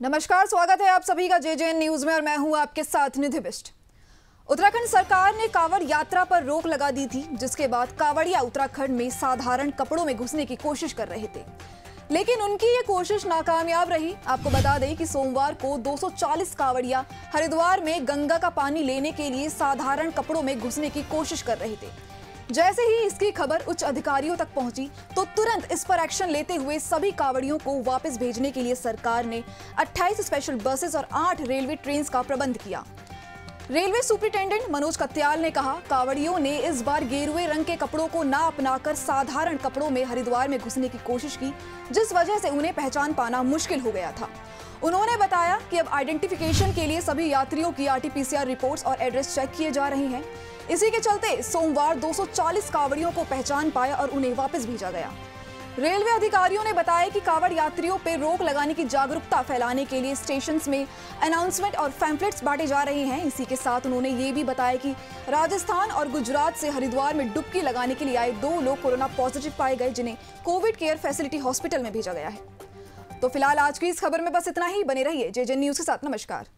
नमस्कार, स्वागत है आप सभी का जे न्यूज़ में और मैं हूँ आपके साथ निधि बिष्ट उत्तराखंड सरकार ने कांवड़ यात्रा पर रोक लगा दी थी, जिसके बाद कांवड़िया उत्तराखंड में साधारण कपड़ों में घुसने की कोशिश कर रहे थे। लेकिन उनकी ये कोशिश नाकामयाब रही। आपको बता दें कि सोमवार को 240 कांवड़िया हरिद्वार में गंगा का पानी लेने के लिए साधारण कपड़ों में घुसने की कोशिश कर रहे थे। जैसे ही इसकी खबर उच्च अधिकारियों तक पहुँची तो तुरंत इस पर एक्शन लेते हुए सभी कावड़ियों को वापस भेजने के लिए सरकार ने 28 स्पेशल बसेस और 8 रेलवे ट्रेन का प्रबंध किया। रेलवे सुप्रिंटेंडेंट मनोज कत्याल ने कहा, कावड़ियों ने इस बार गेरुए रंग के कपड़ों को ना अपनाकर साधारण कपड़ों में हरिद्वार में घुसने की कोशिश की, जिस वजह से उन्हें पहचान पाना मुश्किल हो गया था। उन्होंने बताया कि अब आइडेंटिफिकेशन के लिए सभी यात्रियों की आरटीपीसीआर रिपोर्ट्स और एड्रेस चेक किए जा रहे हैं। इसी के चलते सोमवार 240 कावड़ियों को पहचान पाया और उन्हें वापस भेजा गया। रेलवे अधिकारियों ने बताया कि कावड़ यात्रियों पर रोक लगाने की जागरूकता फैलाने के लिए स्टेशन में अनाउंसमेंट और पैम्फलेट्स बांटे जा रहे हैं। इसी के साथ उन्होंने ये भी बताया कि राजस्थान और गुजरात से हरिद्वार में डुबकी लगाने के लिए आए दो लोग कोरोना पॉजिटिव पाए गए, जिन्हें कोविड केयर फैसिलिटी हॉस्पिटल में भेजा गया है। तो फ़िलहाल आज की इस खबर में बस इतना ही। बने रहिए जे जे न्यूज़ के साथ। नमस्कार।